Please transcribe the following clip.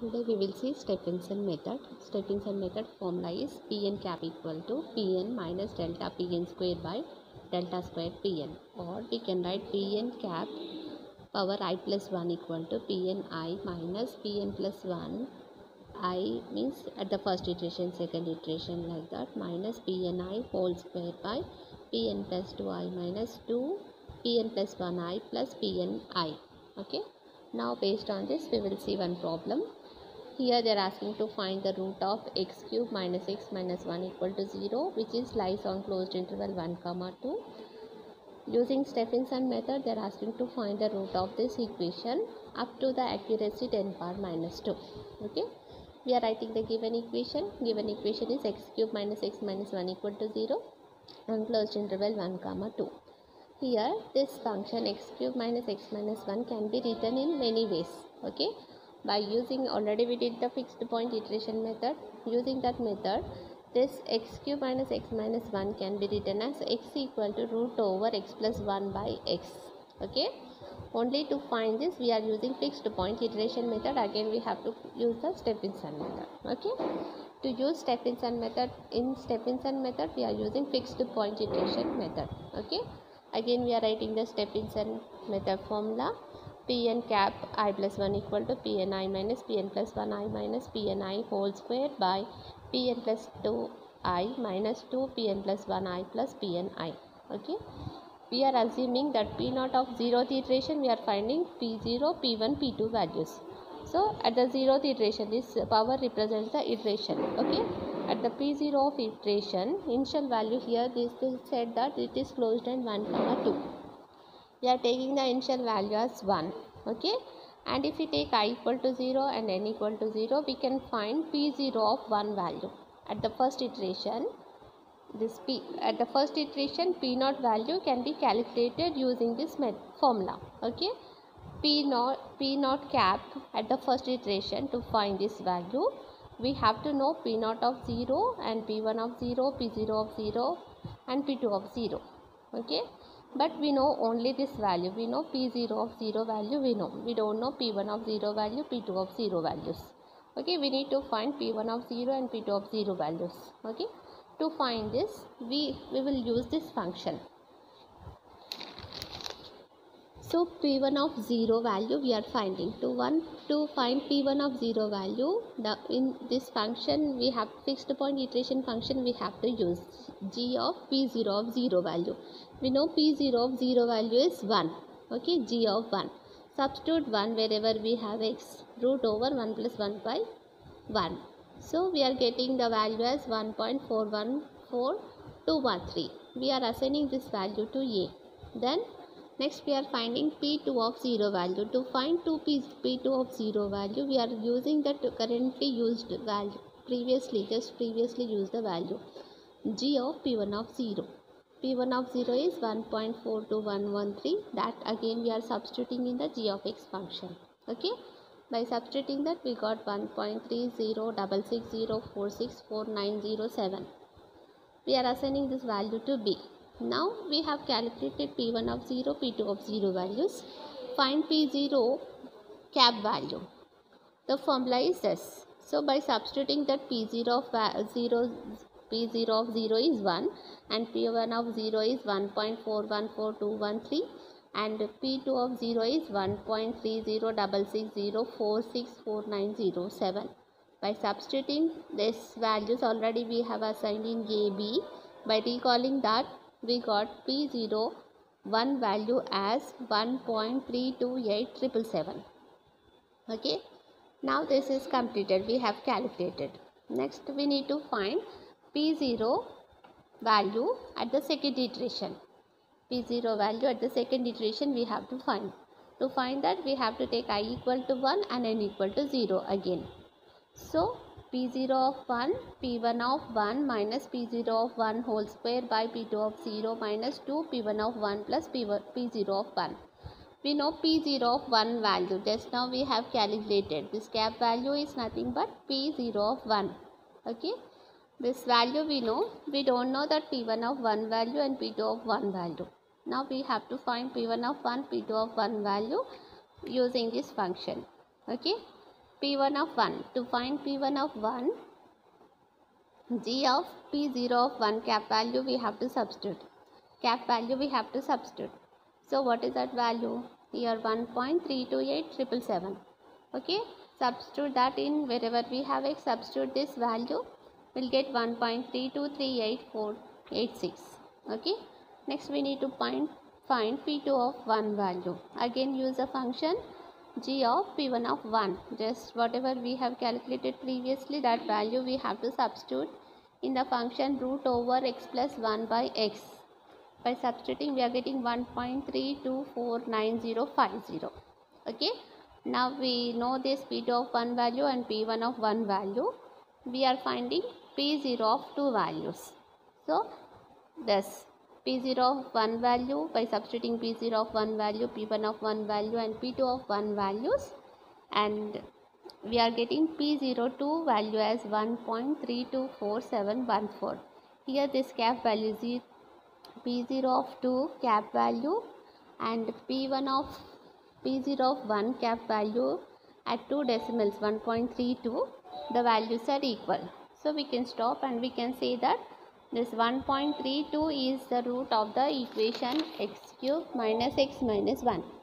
Today we will see Steffensen method. Steffensen method formula is Pn cap equal to Pn minus delta Pn square by delta square Pn. Or we can write Pn cap power i plus 1 equal to Pn i minus Pn plus 1 i means at the first iteration second iteration like that minus Pn i whole square by Pn plus 2i minus 2 Pn plus 1i plus Pn i. Okay? Now based on this we will see one problem here they are asking to find the root of x cube minus x minus 1 equal to 0 which is lies on closed interval 1 comma 2 using Steffensen method they are asking to find the root of this equation up to the accuracy 10 power minus 2 okay? We are writing the given equation. Given equation is x cube minus x minus 1 equal to 0 on closed interval 1 comma 2 here this function x cube minus x minus 1 can be written in many ways okay by using already we did the fixed point iteration method. Using that method this x cube minus x minus 1 can be written as x equal to root over x plus 1 by x. Okay? Only to find this we are using fixed point iteration method. Again we have to use the Steffensen method. Okay? To use Steffensen method in Steffensen method we are using fixed point iteration method. Okay? Again we are writing the Steffensen method formula pn cap i plus 1 equal to pn i minus pn plus 1 i minus pn i whole square by pn plus 2 i minus 2 pn plus 1 i plus pn i okay? We are assuming that p naught of zeroth iteration we are finding p0 p1 p2 values. So at the zeroth iteration this power represents the iteration okay? At the p0 of iteration initial value here this is said that it is closed and 1 comma 2 we are taking the initial value as 1 okay? And if we take i equal to 0 and n equal to 0 we can find p0 of one value. At the first iteration this p at the first iteration p naught value can be calculated using this formula okay? P naught p naught cap at the first iteration to find this value. We have to know p naught of 0 and p1 of 0 p0 of 0 and p2 of 0 okay but we know only this value. We know p0 of 0 value we know. We don't know p1 of 0 value p2 of 0 values. Okay we need to find p1 of 0 and p2 of 0 values. Okay to find this we we will use this function so p1 of 0 value we are finding. To one to find p1 of 0 value the in this function we have fixed point iteration function we have to use g of p0 of 0 value. We know p0 of 0 value is 1 okay g of 1 substitute 1 wherever we have x root over 1 plus 1 by 1 so we are getting the value as 1.414213 we are assigning this value to a. Then Next we are finding P2 of 0 value. To find 2 P, P2 of 0 value we are using the currently used value previously just previously used the value G of P1 of 0. P1 of 0 is 1.42113 that again we are substituting in the G of x function. Okay. By substituting that we got 1.306604649007. We are assigning this value to B. Now we have calculated P1 of 0, P2 of 0 values. Find P0 cap value. The formula is this. So by substituting that P0 of 0, P0 of 0 is 1 and P1 of 0 is 1.414213 and P2 of 0 is 1.306604649007. By substituting these values already we have assigned in AB. By recalling that we got P0 one value as 1.328777 okay? Now this is completed. We have calculated. Next we need to find P0 value at the second iteration. P0 value at the second iteration we have to find. To find that we have to take i equal to 1 and n equal to 0 again. So p0 of 1 p1 of 1 minus p0 of 1 whole square by p2 of 0 minus 2 p1 of 1 plus p1, p0 of 1 we know p0 of 1 value. Just now we have calculated. This cap value is nothing but p0 of 1 okay? This value we know. We don't know that p1 of 1 value and p2 of 1 value. Now we have to find p1 of 1 p2 of 1 value using this function. Okay p1 of 1 to find p1 of 1 g of p0 of 1 cap value we have to substitute. Cap value we have to substitute. So what is that value? Here 1.328777 okay? Substitute that in wherever we have x substitute this value we'll get 1.32388486 okay? Next we need to find find p2 of 1 value. Again use a function g of p1 of 1 just whatever we have calculated previously that value we have to substitute in the function root over x plus 1 by x. By substituting we are getting 1.324950 okay? Now we know this p2 of 1 value and p1 of 1 value. We are finding p0 of 2 values. So this p0 of 1 value by substituting p0 of 1 value p1 of 1 value and p2 of 1 values. And we are getting p02 value as 1.324714 here this cap value is p0 of 2 cap value and p1 of p0 of 1 cap value at two decimals 1.32 the values are equal. So we can stop and we can say that this 1.32 is the root of the equation x cube minus x minus 1